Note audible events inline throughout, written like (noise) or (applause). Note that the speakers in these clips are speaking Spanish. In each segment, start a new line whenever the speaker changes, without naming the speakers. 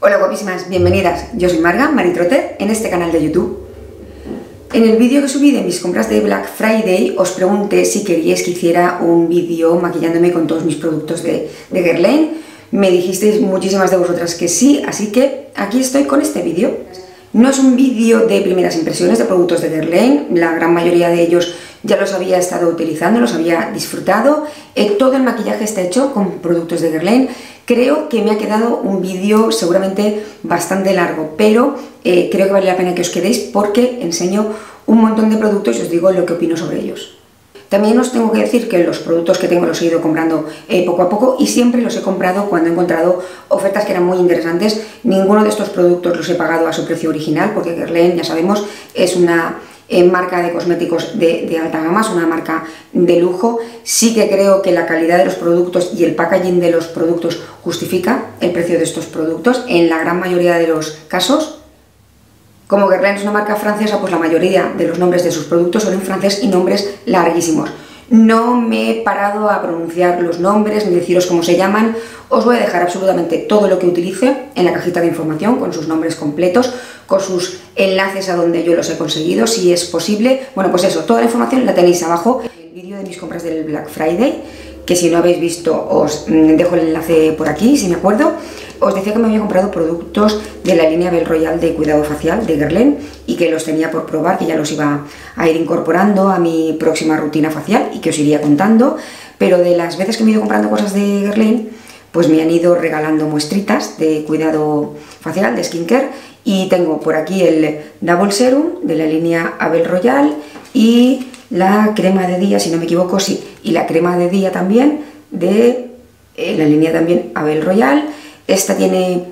Hola guapísimas, bienvenidas. Yo soy Marga, Maritrote, en este canal de YouTube. En el vídeo que subí de mis compras de Black Friday os pregunté si queríais que hiciera un vídeo maquillándome con todos mis productos de, de. Me dijisteis muchísimas de vosotras que sí, así que aquí estoy con este vídeo. No es un vídeo de primeras impresiones de productos de Guerlain, la gran mayoría de ellos ya los había estado utilizando, los había disfrutado. Eh, todo el maquillaje está hecho con productos de Guerlain. Creo que me ha quedado un vídeo seguramente bastante largo, pero eh, creo que vale la pena que os quedéis porque enseño un montón de productos y os digo lo que opino sobre ellos. También os tengo que decir que los productos que tengo los he ido comprando eh, poco a poco y siempre los he comprado cuando he encontrado ofertas que eran muy interesantes. Ninguno de estos productos los he pagado a su precio original porque Guerlain, ya sabemos, es una en marca de cosméticos de, alta gama, es una marca de lujo. Sí que creo que la calidad de los productos y el packaging de los productos justifica el precio de estos productos en la gran mayoría de los casos. Como Guerlain es una marca francesa, pues la mayoría de los nombres de sus productos son en francés y nombres larguísimos. No me he parado a pronunciar los nombres ni deciros cómo se llaman. Os voy a dejar absolutamente todo lo que utilice en la cajita de información con sus nombres completos, con sus enlaces a donde yo los he conseguido, si es posible. Bueno, pues eso, toda la información la tenéis abajo el vídeo de mis compras del Black Friday, que si no habéis visto os mm, dejo el enlace por aquí, si me acuerdo. Os decía que me había comprado productos de la línea Bel Royal de cuidado facial de Guerlain y que los tenía por probar, que ya los iba a ir incorporando a mi próxima rutina facial y que os iría contando. Pero de las veces que me he ido comprando cosas de Guerlain, pues me han ido regalando muestritas de cuidado facial, de skincare, y tengo por aquí el Double Serum de la línea Abel Royal y la crema de día, si no me equivoco, sí, y la crema de día también de eh, la línea también Abel Royal esta tiene,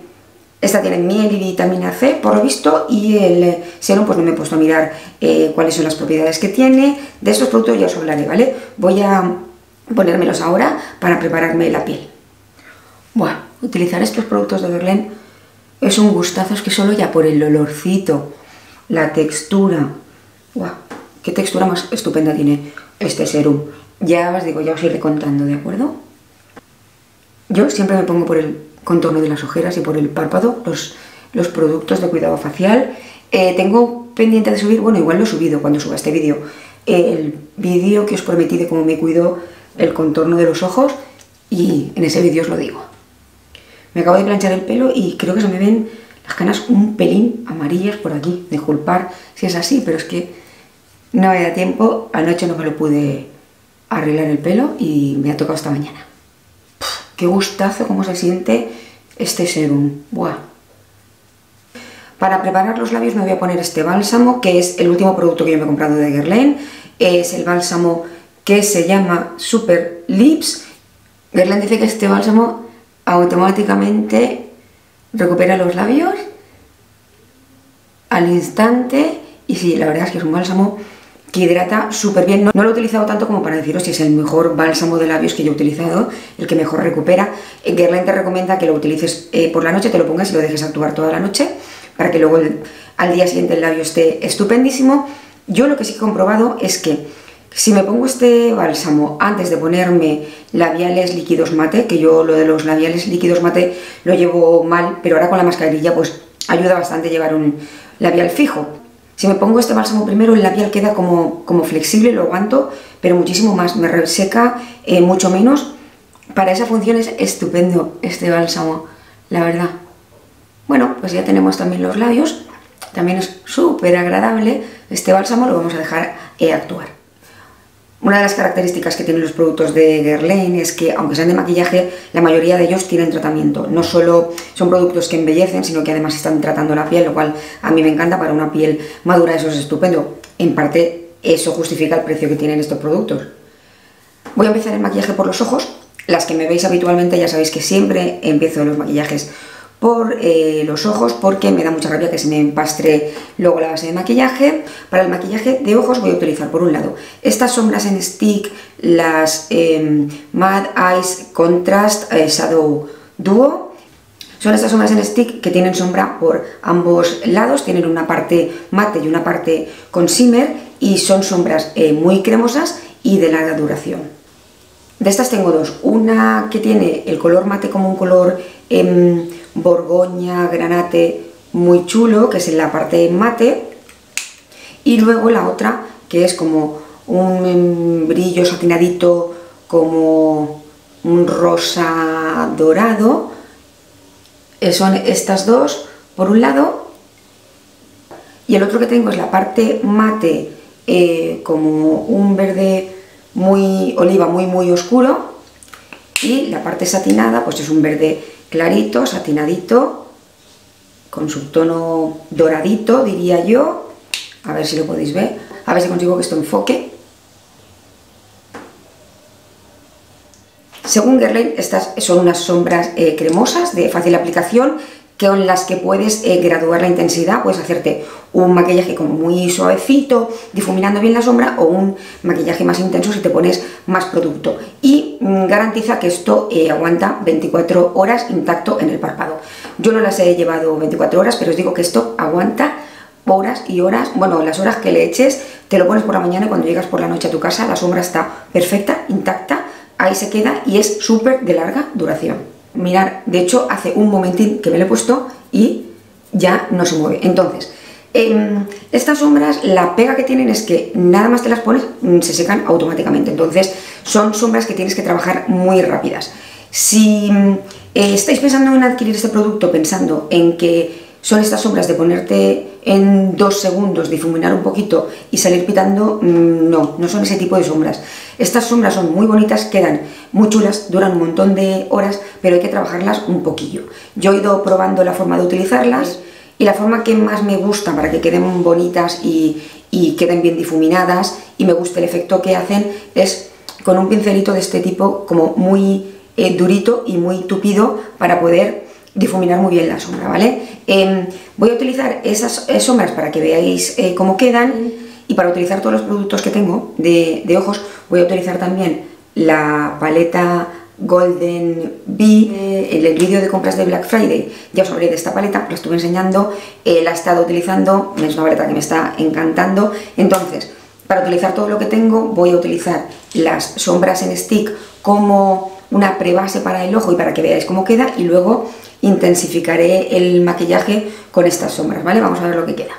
esta tiene miel y vitamina C, por lo visto, y el serum, pues no me he puesto a mirar eh, cuáles son las propiedades que tiene. De estos productos ya os hablaré, ¿vale? Voy a ponérmelos ahora para prepararme la piel. Bueno, utilizar estos productos de Guerlain es un gustazo, es que solo ya por el olorcito, la textura, ¡guau! ¡Qué textura más estupenda tiene este serum! Ya os digo, ya os iré contando, ¿de acuerdo? Yo siempre me pongo por el contorno de las ojeras y por el párpado, los, los productos de cuidado facial. Eh, tengo pendiente de subir, bueno, igual lo he subido cuando suba este vídeo, el vídeo que os prometí de cómo me cuido el contorno de los ojos y en ese vídeo os lo digo. Me acabo de planchar el pelo y creo que se me ven las canas un pelín amarillas por aquí. Disculpar si es así, pero es que no había tiempo. Anoche no me lo pude arreglar el pelo y me ha tocado esta mañana. Qué gustazo cómo se siente este serum. Buah. Para preparar los labios me voy a poner este bálsamo, que es el último producto que yo me he comprado de Guerlain. Es el bálsamo que se llama Super Lips. Guerlain dice que este bálsamo automáticamente recupera los labios al instante. Y sí, la verdad es que es un bálsamo que hidrata súper bien. No, lo he utilizado tanto como para deciros si es el mejor bálsamo de labios que yo he utilizado, el que mejor recupera. Guerlain te recomienda que lo utilices eh, por la noche, te lo pongas y lo dejes actuar toda la noche, para que luego al día siguiente el labio esté estupendísimo. Yo lo que sí he comprobado es que si me pongo este bálsamo antes de ponerme labiales líquidos mate, que yo lo de los labiales líquidos mate lo llevo mal, pero ahora con la mascarilla pues ayuda bastante llevar un labial fijo. Si me pongo este bálsamo primero, el labial queda como, como flexible, lo aguanto, pero muchísimo más, me reseca eh, mucho menos. Para esa función es estupendo este bálsamo, la verdad. Bueno, pues ya tenemos también los labios, también es súper agradable. Este bálsamo lo vamos a dejar eh, actuar. Una de las características que tienen los productos de Guerlain es que, aunque sean de maquillaje, la mayoría de ellos tienen tratamiento. No solo son productos que embellecen, sino que además están tratando la piel, lo cual a mí me encanta para una piel madura, eso es estupendo. En parte, eso justifica el precio que tienen estos productos. Voy a empezar el maquillaje por los ojos. Las que me veis habitualmente ya sabéis que siempre empiezo los maquillajes por eh, los ojos porque me da mucha rabia que se me empastre luego la base de maquillaje. Para el maquillaje de ojos voy a utilizar por un lado estas sombras en stick, las eh, Mad Eyes Contrast eh, Shadow Duo. Son estas sombras en stick que tienen sombra por ambos lados, tienen una parte mate y una parte con shimmer y son sombras muy cremosas y de larga duración. De estas tengo dos, una que tiene el color mate como un color em, borgoña, granate muy chulo, que es en la parte mate. Y luego la otra, que es como un brillo satinadito, como un rosa dorado. Eh, son estas dos, por un lado. Y el otro que tengo es la parte mate, eh, como un verde muy oliva, muy muy oscuro. Y la parte satinada, pues es un verde clarito, satinadito, con su tono doradito, diría yo. A ver si lo podéis ver. A ver si consigo que esto enfoque. Según Guerlain, estas son unas sombras eh, cremosas de fácil aplicación con las que puedes eh, graduar la intensidad, puedes hacerte un maquillaje como muy suavecito, difuminando bien la sombra, o un maquillaje más intenso si te pones más producto. Y mm, garantiza que esto eh, aguanta 24 horas intacto en el párpado. Yo no las he llevado 24 horas, pero os digo que esto aguanta horas y horas, bueno, las horas que le eches, te lo pones por la mañana y cuando llegas por la noche a tu casa, la sombra está perfecta, intacta, ahí se queda y es súper de larga duración. Mirar, de hecho hace un momentín que me lo he puesto y ya no se mueve. Entonces, em, estas sombras, la pega que tienen es que nada más te las pones, mm, se secan automáticamente. Entonces, son sombras que tienes que trabajar muy rápidas. Si mm, eh, estáis pensando en adquirir este producto pensando en que son estas sombras de ponerte en dos segundos, difuminar un poquito y salir pitando, mm, no, no son ese tipo de sombras. Estas sombras son muy bonitas, quedan muy chulas, duran un montón de horas, pero hay que trabajarlas un poquillo. Yo he ido probando la forma de utilizarlas y la forma que más me gusta para que queden bonitas y, queden bien difuminadas y me guste el efecto que hacen es con un pincelito de este tipo como muy eh, durito y muy tupido para poder difuminar muy bien la sombra, ¿vale? Em, voy a utilizar esas eh, sombras para que veáis eh, cómo quedan. Y para utilizar todos los productos que tengo de, ojos voy a utilizar también la paleta Golden Bee, en el vídeo de compras de Black Friday. Ya os hablé de esta paleta, la estuve enseñando, eh, la he estado utilizando, es una paleta que me está encantando, entonces para utilizar todo lo que tengo voy a utilizar las sombras en stick como una prebase para el ojo y para que veáis cómo queda y luego intensificaré el maquillaje con estas sombras, ¿vale? Vamos a ver lo que queda.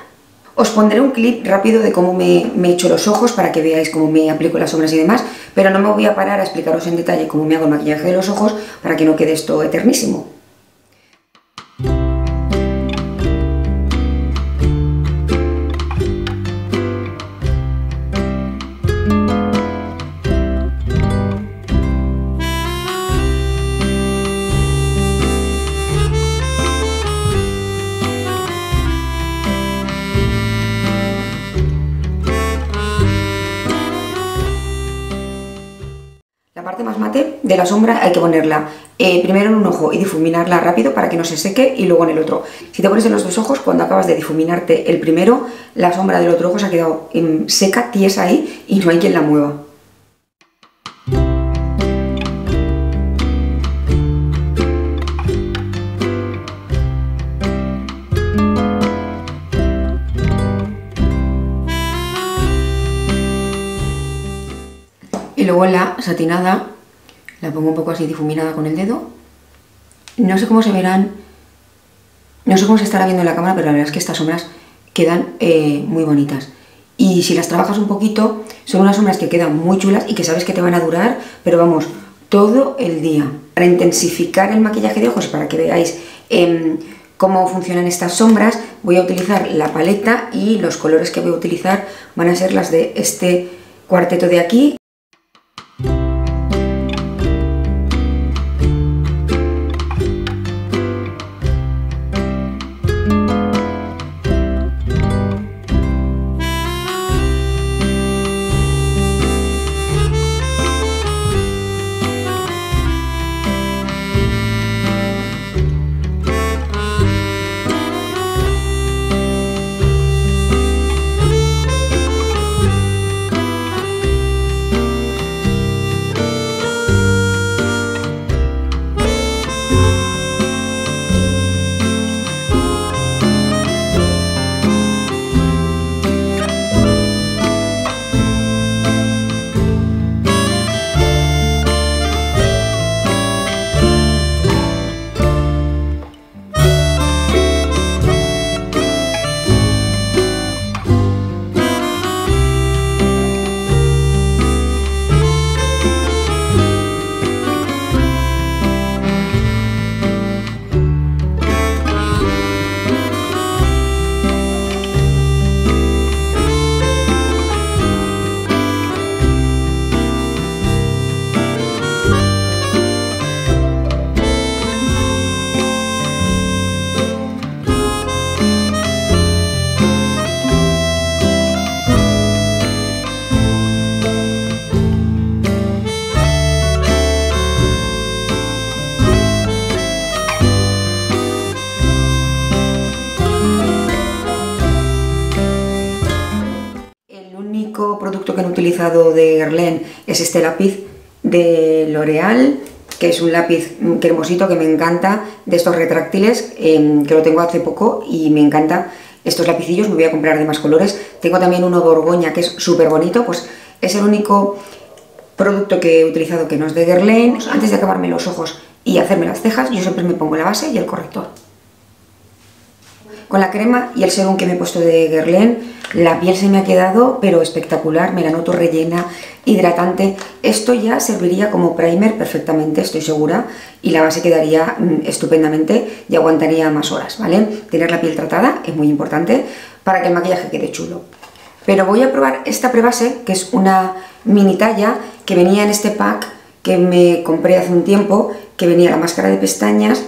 Os pondré un clip rápido de cómo me, me echo los ojos para que veáis cómo me aplico las sombras y demás, pero no me voy a parar a explicaros en detalle cómo me hago el maquillaje de los ojos para que no quede esto eternísimo. La sombra hay que ponerla eh, primero en un ojo y difuminarla rápido para que no se seque y luego en el otro. Si te pones en los dos ojos, cuando acabas de difuminarte el primero, la sombra del otro ojo se ha quedado em, seca, tiesa ahí y no hay quien la mueva. Y luego la satinada la pongo un poco así difuminada con el dedo. No sé cómo se verán, no sé cómo se estará viendo en la cámara, pero la verdad es que estas sombras quedan eh, muy bonitas. Y si las trabajas un poquito, son unas sombras que quedan muy chulas y que sabes que te van a durar, pero vamos, todo el día. Para intensificar el maquillaje de ojos, para que veáis em, cómo funcionan estas sombras, voy a utilizar la paleta y los colores que voy a utilizar van a ser las de este cuarteto de aquí, utilizado de Guerlain es este lápiz de L'Oreal, que es un lápiz cremosito que me encanta, de estos retráctiles, em, que lo tengo hace poco y me encanta estos lapicillos, me voy a comprar de más colores. Tengo también uno de Borgoña que es súper bonito, pues es el único producto que he utilizado que no es de Guerlain. Antes de acabarme los ojos y hacerme las cejas, yo siempre me pongo la base y el corrector. Con la crema y el serum que me he puesto de Guerlain, la piel se me ha quedado pero espectacular, me la noto rellena, hidratante. Esto ya serviría como primer perfectamente, estoy segura, y la base quedaría mm, estupendamente y aguantaría más horas, ¿vale? Tener la piel tratada es muy importante para que el maquillaje quede chulo. Pero voy a probar esta prebase, que es una mini talla que venía en este pack que me compré hace un tiempo, que venía la máscara de pestañas,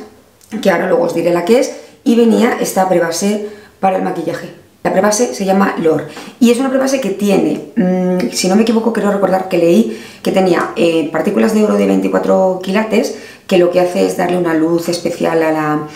que ahora luego os diré la que es, y venía esta prebase para el maquillaje. La prebase se llama LOR y es una prebase que tiene, mm, si no me equivoco, quiero recordar que leí que tenía eh, partículas de oro de 24 quilates que lo que hace es darle una luz especial a la,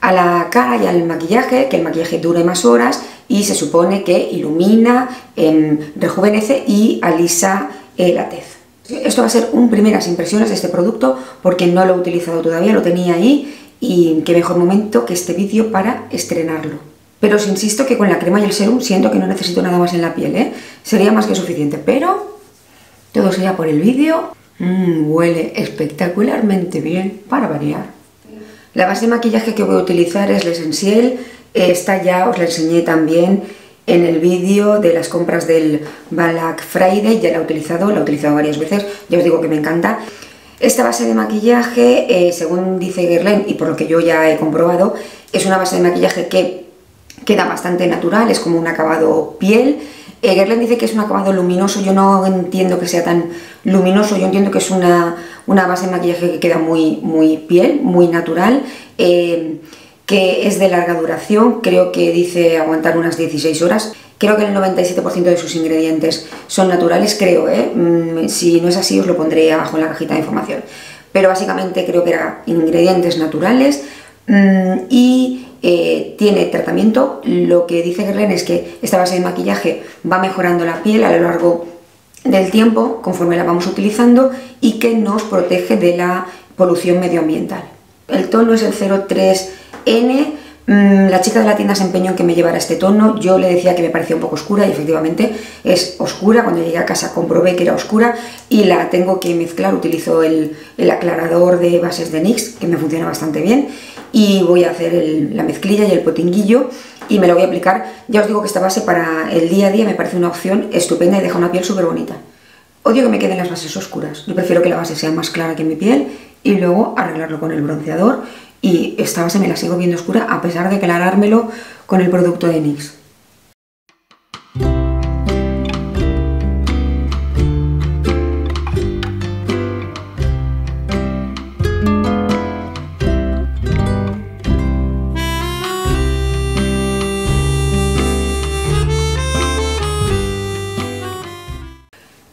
a la cara y al maquillaje, que el maquillaje dure más horas y se supone que ilumina, em, rejuvenece y alisa eh, la tez. Esto va a ser un primeras impresiones de este producto porque no lo he utilizado todavía, lo tenía ahí y qué mejor momento que este vídeo para estrenarlo. Pero os insisto que con la crema y el serum siento que no necesito nada más en la piel, ¿eh? sería más que suficiente, pero todo sea por el vídeo. Mmm, huele espectacularmente bien para variar. La base de maquillaje que voy a utilizar es la Essentiel, esta ya os la enseñé también en el vídeo de las compras del Black Friday, ya la he utilizado, la he utilizado varias veces, ya os digo que me encanta. Esta base de maquillaje, eh, según dice Guerlain y por lo que yo ya he comprobado, es una base de maquillaje que queda bastante natural, es como un acabado piel. Eh, Guerlain dice que es un acabado luminoso, yo no entiendo que sea tan luminoso, yo entiendo que es una, base de maquillaje que queda muy, muy piel, muy natural. Eh, que es de larga duración, creo que dice aguantar unas 16 horas. Creo que el 97% de sus ingredientes son naturales, creo, ¿eh? Mm, si no es así os lo pondré abajo en la cajita de información. Pero básicamente creo que eran ingredientes naturales mm, y eh, tiene tratamiento. Lo que dice Guerlain es que esta base de maquillaje va mejorando la piel a lo largo del tiempo conforme la vamos utilizando y que nos protege de la polución medioambiental. El tono es el 03N Mm, la chica de la tienda se empeñó en que me llevara este tono, yo le decía que me parecía un poco oscura y efectivamente es oscura, cuando llegué a casa comprobé que era oscura y la tengo que mezclar, utilizo el, aclarador de bases de NYX que me funciona bastante bien y voy a hacer la mezclilla y el potinguillo y me lo voy a aplicar, ya os digo que esta base para el día a día me parece una opción estupenda y deja una piel súper bonita. Odio que me queden las bases oscuras, yo prefiero que la base sea más clara que mi piel y luego arreglarlo con el bronceador y esta base me la sigo viendo oscura a pesar de aclarármelo con el producto de NYX.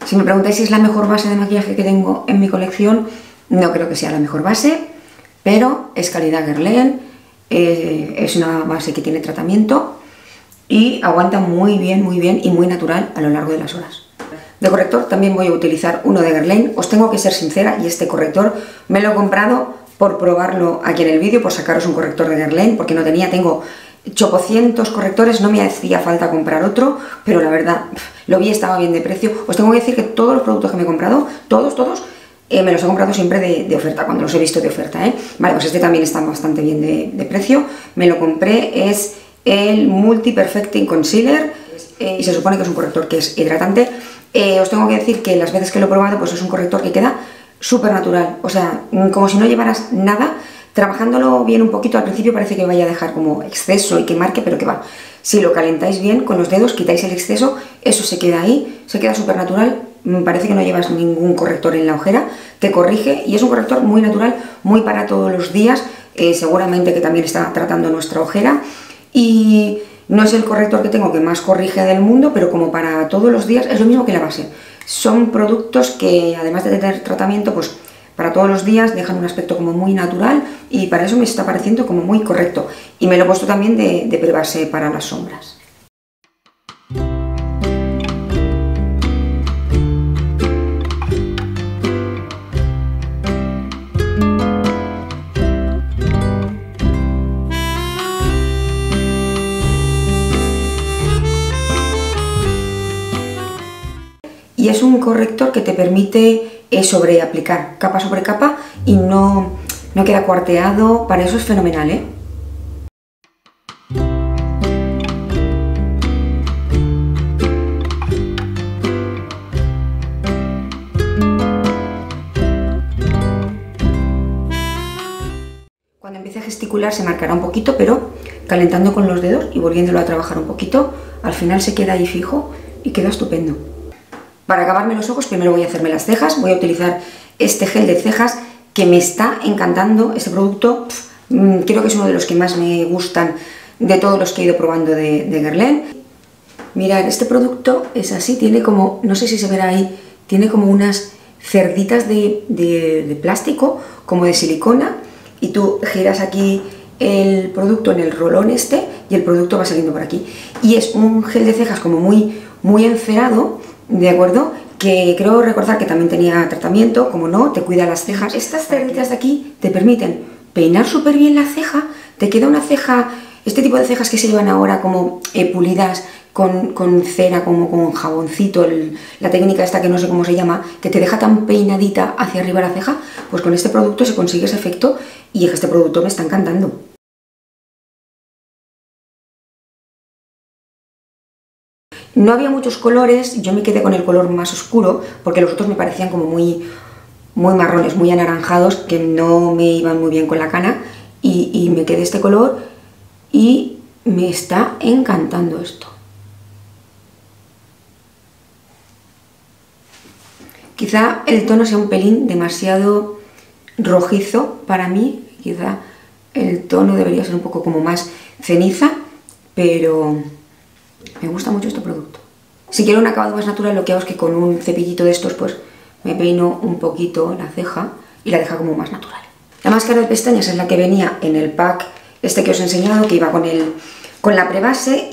Si me preguntáis si es la mejor base de maquillaje que tengo en mi colección, no creo que sea la mejor base, pero es calidad Guerlain, eh, es una base que tiene tratamiento y aguanta muy bien, muy bien y muy natural a lo largo de las horas. De corrector también voy a utilizar uno de Guerlain, os tengo que ser sincera y este corrector me lo he comprado por probarlo aquí en el vídeo, por sacaros un corrector de Guerlain, porque no tenía, tengo chopocientos correctores, no me hacía falta comprar otro, pero la verdad, lo vi, estaba bien de precio. Os tengo que decir que todos los productos que me he comprado, todos, todos, eh, me los he comprado siempre de, oferta, cuando los he visto de oferta. ¿eh? Vale, pues este también está bastante bien de, precio. Me lo compré, es el Multi Perfecting Concealer eh, y se supone que es un corrector que es hidratante. os tengo que decir que las veces que lo he probado, pues es un corrector que queda súper natural. O sea, como si no llevaras nada. Trabajándolo bien un poquito, al principio parece que vaya a dejar como exceso y que marque, pero que va. Si lo calentáis bien con los dedos, quitáis el exceso, eso se queda ahí, se queda súper natural, me parece que no llevas ningún corrector en la ojera, te corrige y es un corrector muy natural, muy para todos los días, eh, seguramente que también está tratando nuestra ojera y no es el corrector que tengo que más corrige del mundo, pero como para todos los días es lo mismo que la base. Son productos que además de tener tratamiento, pues para todos los días dejan un aspecto como muy natural y para eso me está pareciendo como muy correcto. Y me lo he puesto también de, de para las sombras. Y es un corrector que te permite eh, sobreaplicar capa sobre capa y no, no queda cuarteado, para eso es fenomenal, ¿eh? Cuando empiece a gesticular se marcará un poquito, pero calentando con los dedos y volviéndolo a trabajar un poquito, al final se queda ahí fijo y queda estupendo. Para acabarme los ojos primero voy a hacerme las cejas, voy a utilizar este gel de cejas que me está encantando, este producto mm, creo que es uno de los que más me gustan de todos los que he ido probando de, de Guerlain. Mirad, este producto es así, tiene como, no sé si se verá ahí, tiene como unas cerditas de, de plástico, como de silicona, y tú giras aquí el producto en el rolón este y el producto va saliendo por aquí. Y es un gel de cejas como muy, muy encerado, ¿de acuerdo? Que creo recordar que también tenía tratamiento, como no, te cuida las cejas. Estas cerditas de aquí te permiten peinar súper bien la ceja, te queda una ceja, este tipo de cejas que se llevan ahora como eh, pulidas con, con, cera, como con jaboncito, la técnica esta que no sé cómo se llama, que te deja tan peinadita hacia arriba la ceja, pues con este producto se consigue ese efecto y este producto me está encantando. No había muchos colores, yo me quedé con el color más oscuro porque los otros me parecían como muy, muy marrones, muy anaranjados, que no me iban muy bien con la cana y, y me quedé este color y me está encantando esto. Quizá el tono sea un pelín demasiado rojizo para mí, quizá el tono debería ser un poco como más ceniza, pero me gusta mucho este producto. Si quiero un acabado más natural, lo que hago es que con un cepillito de estos, pues me peino un poquito la ceja y la deja como más natural. La máscara de pestañas es la que venía en el pack este que os he enseñado, que iba con, el, con la prebase.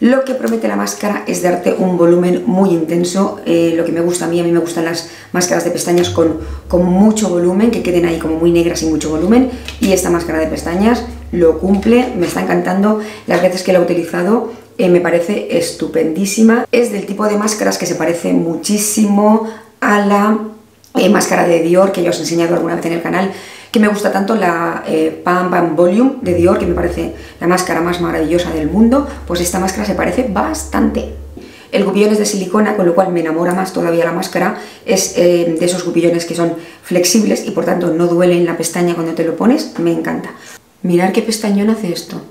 Lo que promete la máscara es darte un volumen muy intenso, eh, lo que me gusta a mí, a mí me gustan las máscaras de pestañas con, con mucho volumen, que queden ahí como muy negras y mucho volumen, y esta máscara de pestañas lo cumple, me está encantando las veces que la he utilizado, eh, me parece estupendísima, es del tipo de máscaras que se parece muchísimo a la eh, máscara de Dior que yo os he enseñado alguna vez en el canal, que me gusta tanto la eh, Pam Pam Volume de Dior, que me parece la máscara más maravillosa del mundo, pues esta máscara se parece bastante. El gupillón es de silicona, con lo cual me enamora más todavía la máscara. Es de esos gupillones que son flexibles y por tanto no duelen la pestaña cuando te lo pones. Me encanta. Mirad qué pestañón hace esto.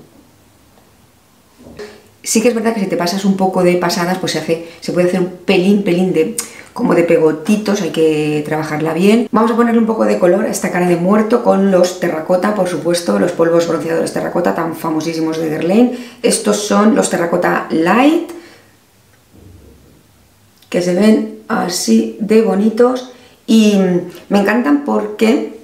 Sí que es verdad que si te pasas un poco de pasadas, pues se, hace, se puede hacer un pelín, pelín de como de pegotitos, hay que trabajarla bien. Vamos a ponerle un poco de color a esta cara de muerto con los terracota, por supuesto, los polvos bronceadores terracota tan famosísimos de Guerlain. Estos son los terracota light, que se ven así de bonitos y me encantan porque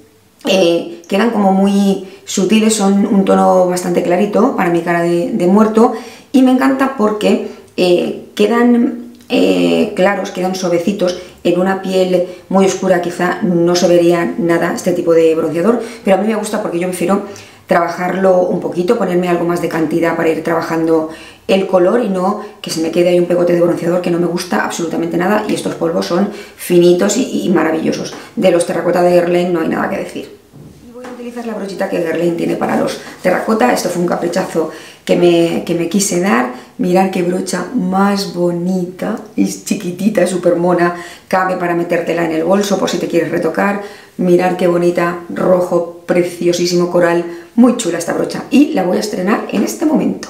eh, quedan como muy sutiles, son un tono bastante clarito para mi cara de, muerto y me encanta porque eh, quedan eh, claros, quedan suavecitos, en una piel muy oscura quizá no se vería nada este tipo de bronceador, pero a mí me gusta porque yo prefiero trabajarlo un poquito, ponerme algo más de cantidad para ir trabajando el color y no que se me quede ahí un pegote de bronceador que no me gusta absolutamente nada y estos polvos son finitos y, maravillosos. De los terracota de Guerlain no hay nada que decir. voy a utilizar la brochita que Guerlain tiene para los terracota, esto fue un caprichazo que me, que me quise dar. Mirad qué brocha más bonita, es chiquitita, súper mona, cabe para metértela en el bolso por si te quieres retocar. Mirad qué bonita, rojo, preciosísimo coral, muy chula esta brocha y la voy a estrenar en este momento.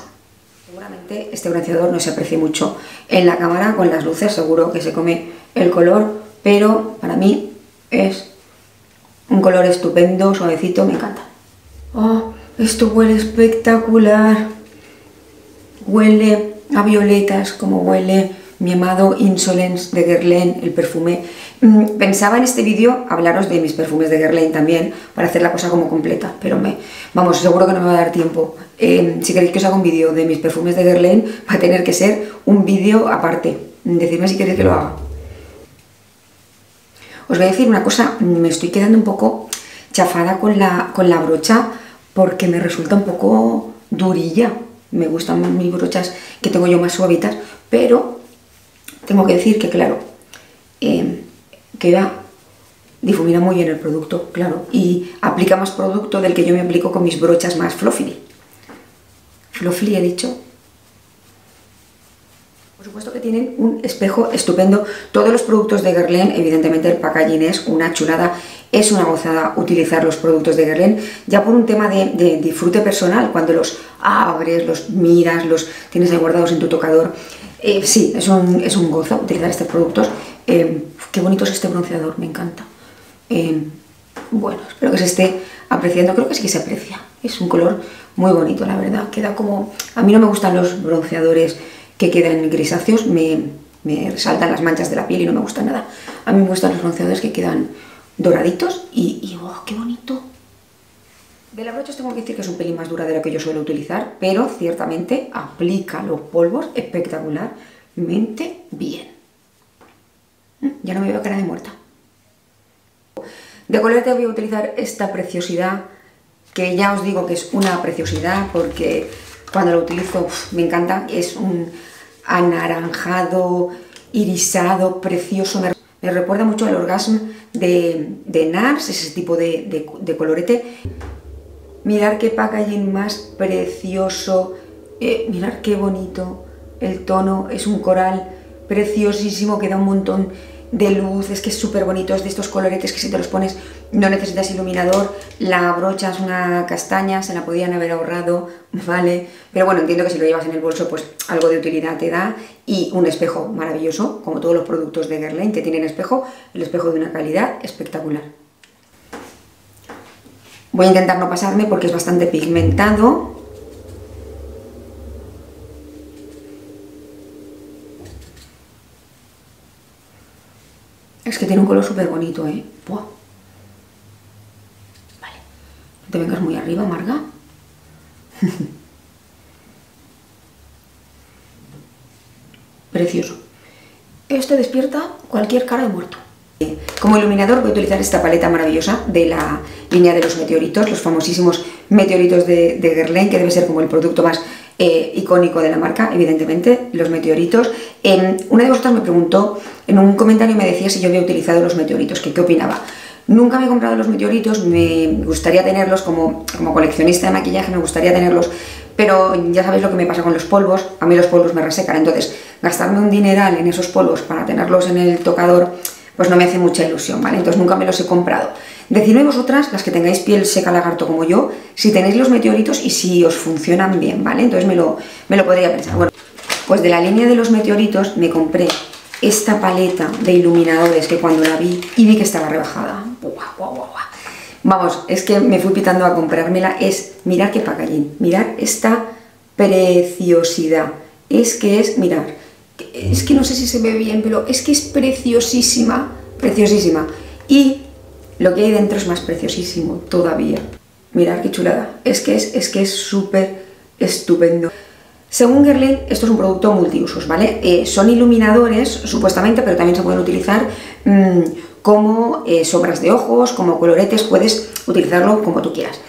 Seguramente este bronceador no se aprecie mucho en la cámara con las luces, seguro que se come el color, pero para mí es un color estupendo, suavecito, me encanta. ¡Oh! Esto huele espectacular huele a violetas como huele mi amado Insolence de Guerlain, el perfume. Mm, pensaba en este vídeo hablaros de mis perfumes de Guerlain también, para hacer la cosa como completa, pero me, vamos, seguro que no me va a dar tiempo. Eh, si queréis que os haga un vídeo de mis perfumes de Guerlain, va a tener que ser un vídeo aparte. Decidme si queréis que lo haga. Os voy a decir una cosa, me estoy quedando un poco chafada con la, con la brocha porque me resulta un poco durilla me gustan mis brochas que tengo yo más suavitas, pero tengo que decir que, claro, eh, queda, difumina muy bien el producto, claro, y aplica más producto del que yo me aplico con mis brochas más fluffy. Fluffy he dicho, supuesto que tienen un espejo estupendo. Todos los productos de Guerlain, evidentemente el packaging es una chulada. Es una gozada utilizar los productos de Guerlain, ya por un tema de, disfrute personal, cuando los abres, los miras, los tienes ahí guardados en tu tocador. Eh, sí, es un, es un gozo utilizar estos productos. Eh, qué bonito es este bronceador, me encanta. Eh, bueno, espero que se esté apreciando, creo que sí se aprecia. Es un color muy bonito, la verdad. Queda como... A mí no me gustan los bronceadores que quedan grisáceos, me, me resaltan las manchas de la piel y no me gusta nada. A mí me gustan los bronceadores que quedan doraditos y, oh, qué bonito. De la brocha os tengo que decir que es un pelín más dura de lo que yo suelo utilizar, pero ciertamente aplica los polvos espectacularmente bien. Mm, ya no me veo cara de muerta. De colorete voy a utilizar esta preciosidad, que ya os digo que es una preciosidad porque cuando lo utilizo me encanta. Es un anaranjado, irisado, precioso. Me, recuerda mucho al orgasmo de, de NARS, ese tipo de, colorete. Mirar qué packaging más precioso. Eh, mirar qué bonito el tono. Es un coral preciosísimo que da un montón de luz, es que es súper bonito, es de estos coloretes que si te los pones no necesitas iluminador, la brocha es una castaña, se la podían haber ahorrado, (laughs) ¿vale? Pero bueno, entiendo que si lo llevas en el bolso, pues algo de utilidad te da y un espejo maravilloso, como todos los productos de Guerlain que tienen espejo, el espejo de una calidad espectacular. Voy a intentar no pasarme porque es bastante pigmentado, Es que tiene un color súper bonito, ¿eh? Vale. No te vengas muy arriba, Marga. (laughs) Precioso. Este despierta cualquier cara de muerto. Como iluminador voy a utilizar esta paleta maravillosa de la línea de los meteoritos, los famosísimos meteoritos de, de Guerlain, que debe ser como el producto más eh, icónico de la marca, evidentemente, los meteoritos. una de vosotras me preguntó, en un comentario me decía si yo había utilizado los meteoritos, que qué opinaba. Nunca me he comprado los meteoritos, me gustaría tenerlos como, como coleccionista de maquillaje, me gustaría tenerlos, pero ya sabéis lo que me pasa con los polvos, a mí los polvos me resecan, entonces gastarme un dineral en esos polvos para tenerlos en el tocador, pues no me hace mucha ilusión, ¿vale? Entonces nunca me los he comprado. Decidme vosotras, las que tengáis piel seca lagarto como yo, si tenéis los meteoritos y si os funcionan bien, ¿vale? Entonces me lo, me lo podría pensar. Bueno, pues de la línea de los meteoritos me compré esta paleta de iluminadores que cuando la vi y vi que estaba rebajada. Vamos, es que me fui pitando a comprármela. Es, mirar qué packaging, mirar esta preciosidad. Es que es, mirar, es que no sé si se ve bien, pero es que es preciosísima, preciosísima. Y lo que hay dentro es más preciosísimo todavía. Mirad qué chulada. Es que es, es que es súper estupendo. Según Guerlain, esto es un producto multiusos, ¿vale? Eh, son iluminadores, supuestamente, pero también se pueden utilizar mm, como eh, sombras de ojos, como coloretes, puedes utilizarlo como tú quieras.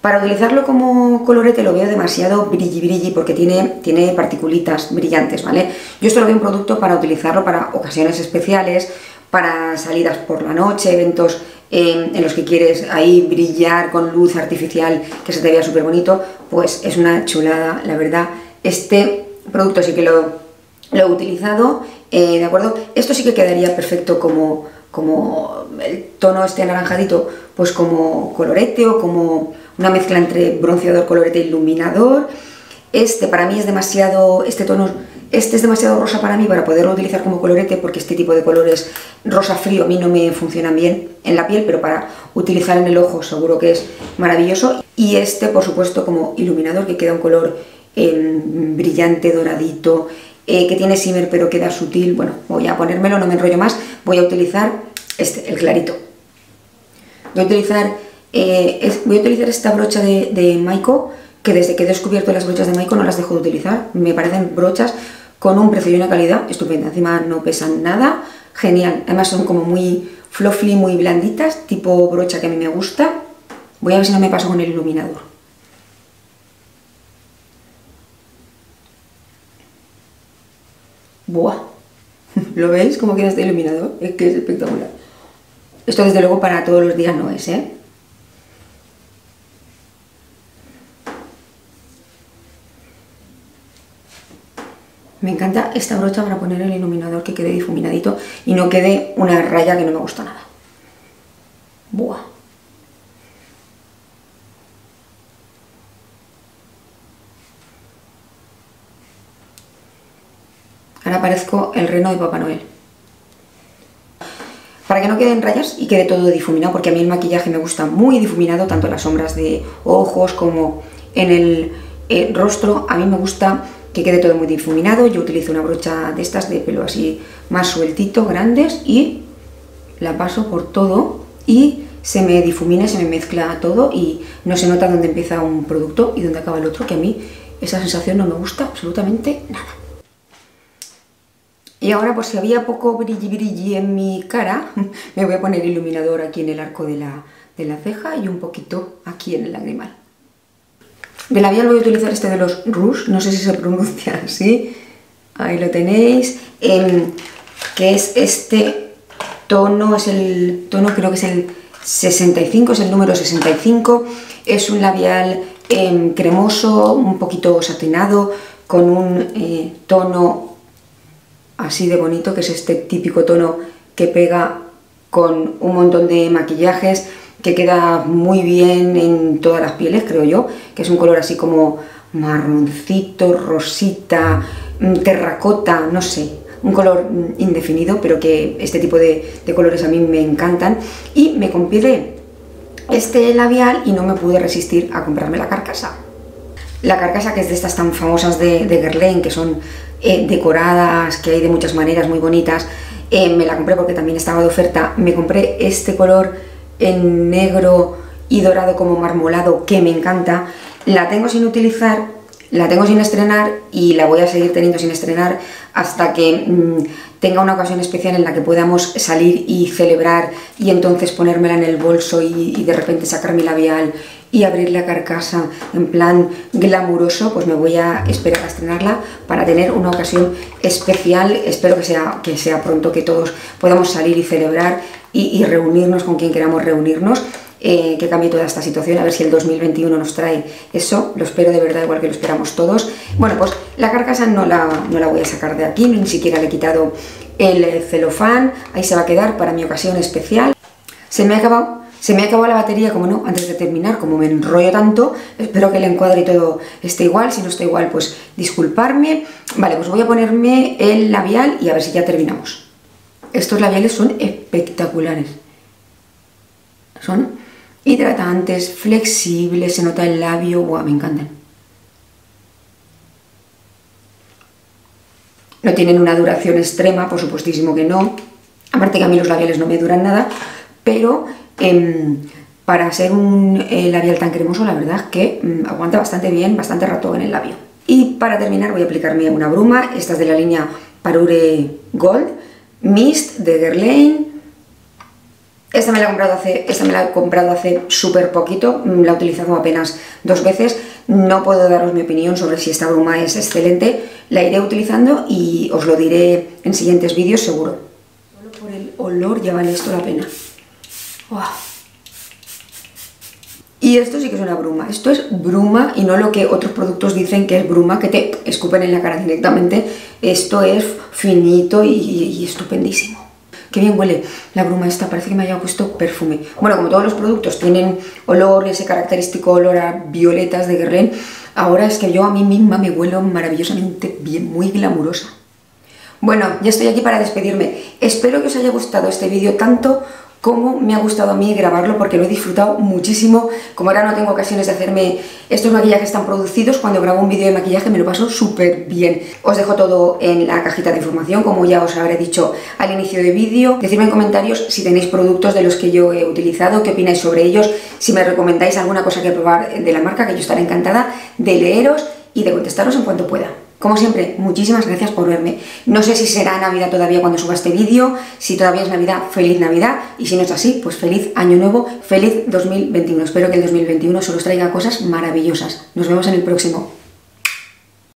Para utilizarlo como colorete lo veo demasiado brilli brilli porque tiene, tiene particulitas brillantes, ¿vale? Yo esto lo veo un producto para utilizarlo para ocasiones especiales, para salidas por la noche, eventos en los que quieres ahí brillar con luz artificial que se te vea súper bonito, pues es una chulada, la verdad. Este producto sí que lo, he utilizado, eh, ¿de acuerdo? Esto sí que quedaría perfecto como, como el tono este anaranjadito, pues como colorete o como una mezcla entre bronceador, colorete e iluminador. Este para mí es demasiado, este tono este es demasiado rosa para mí para poderlo utilizar como colorete porque este tipo de colores rosa frío a mí no me funcionan bien en la piel, pero para utilizar en el ojo seguro que es maravilloso. Y este, por supuesto, como iluminador que queda un color em, brillante, doradito, eh, que tiene shimmer pero queda sutil. Bueno, voy a ponérmelo, no me enrollo más. Voy a utilizar este, el clarito. Voy a utilizar, eh, voy a utilizar esta brocha de, de Maiko que desde que he descubierto las brochas de Maiko no las dejo de utilizar. Me parecen brochas con un precio y una calidad estupenda. Encima no pesan nada, genial. Además son como muy fluffy, muy blanditas, tipo brocha que a mí me gusta. Voy a ver si no me paso con el iluminador. Buah, (laughs) ¿Lo veis? ¿Cómo queda este iluminador? Es que es espectacular. Esto desde luego para todos los días no es, ¿eh? Me encanta esta brocha para poner el iluminador que quede difuminadito y no quede una raya que no me gusta nada. Buah. Ahora parezco el reno de Papá Noel. Para que no queden rayas y quede todo difuminado, porque a mí el maquillaje me gusta muy difuminado, tanto en las sombras de ojos como en el eh, rostro, a mí me gusta que quede todo muy difuminado. Yo utilizo una brocha de estas de pelo así más sueltito, grandes, y la paso por todo y se me difumina, se me mezcla todo y no se nota dónde empieza un producto y dónde acaba el otro, que a mí esa sensación no me gusta absolutamente nada. Y ahora, pues si había poco brilli brilli en mi cara, (laughs) me voy a poner iluminador aquí en el arco de la, de la ceja y un poquito aquí en el lagrimal. De labial voy a utilizar este de los Rouge, no sé si se pronuncia así, ahí lo tenéis, em, que es este tono, es el tono creo que es el 65, es el número 65, es un labial em, cremoso, un poquito satinado, con un eh, tono así de bonito, que es este típico tono que pega con un montón de maquillajes, que queda muy bien en todas las pieles, creo yo, que es un color así como marroncito, rosita, mm, terracota, no sé, un color mm, indefinido, pero que este tipo de, colores a mí me encantan. Y me compré este labial y no me pude resistir a comprarme la carcasa. La carcasa que es de estas tan famosas de, de Guerlain, que son eh, decoradas, que hay de muchas maneras muy bonitas, eh, me la compré porque también estaba de oferta. Me compré este color en negro y dorado como marmolado que me encanta. La tengo sin utilizar, la tengo sin estrenar y la voy a seguir teniendo sin estrenar hasta que mm, tenga una ocasión especial en la que podamos salir y celebrar y entonces ponérmela en el bolso y, y de repente sacar mi labial y abrir la carcasa en plan glamuroso, pues me voy a esperar a estrenarla para tener una ocasión especial. Espero que sea, que sea pronto, que todos podamos salir y celebrar y, reunirnos con quien queramos reunirnos. Eh, que cambie toda esta situación, a ver si el 2021 nos trae eso, lo espero de verdad igual que lo esperamos todos. Bueno, pues la carcasa no la, no la voy a sacar de aquí, ni siquiera le he quitado el celofán, ahí se va a quedar para mi ocasión especial. Se me ha acabado, se me acabado la batería, como no, antes de terminar, como me enrollo tanto, espero que el encuadre y todo esté igual, si no está igual, pues disculparme. Vale, pues voy a ponerme el labial y a ver si ya terminamos. Estos labiales son espectaculares. Son hidratantes, flexibles, se nota el labio, wow, me encantan. No tienen una duración extrema, por supuestísimo que no. Aparte que a mí los labiales no me duran nada, pero em, para ser un eh, labial tan cremoso, la verdad es que mm, aguanta bastante bien, bastante rato en el labio. Y para terminar voy a aplicarme una bruma, esta es de la línea Parure Gold, Mist de Guerlain. Esta me la he comprado hace, esta me la he comprado hace súper poquito, la he utilizado apenas dos veces. No puedo daros mi opinión sobre si esta bruma es excelente. La iré utilizando y os lo diré en siguientes vídeos seguro. Solo por el olor ya vale esto la pena. Y esto sí que es una bruma. Esto es bruma y no lo que otros productos dicen que es bruma, que te escupen en la cara directamente. Esto es finito y, estupendísimo. Qué bien huele la bruma esta, parece que me haya puesto perfume. Bueno, como todos los productos tienen olor, ese característico olor a violetas de Guerlain, ahora es que yo a mí misma me huelo maravillosamente bien, muy glamurosa. Bueno, ya estoy aquí para despedirme. Espero que os haya gustado este vídeo tanto cómo me ha gustado a mí grabarlo porque lo he disfrutado muchísimo. Como ahora no tengo ocasiones de hacerme estos maquillajes tan producidos, cuando grabo un vídeo de maquillaje me lo paso súper bien. Os dejo todo en la cajita de información, como ya os habré dicho al inicio del vídeo. Decidme en comentarios si tenéis productos de los que yo he utilizado, qué opináis sobre ellos, si me recomendáis alguna cosa que probar de la marca, que yo estaré encantada de leeros y de contestaros en cuanto pueda. Como siempre, muchísimas gracias por verme. No sé si será Navidad todavía cuando suba este vídeo, si todavía es Navidad, feliz Navidad, y si no es así, pues feliz Año Nuevo, feliz 2021. Espero que el 2021 os traiga cosas maravillosas. Nos vemos en el próximo.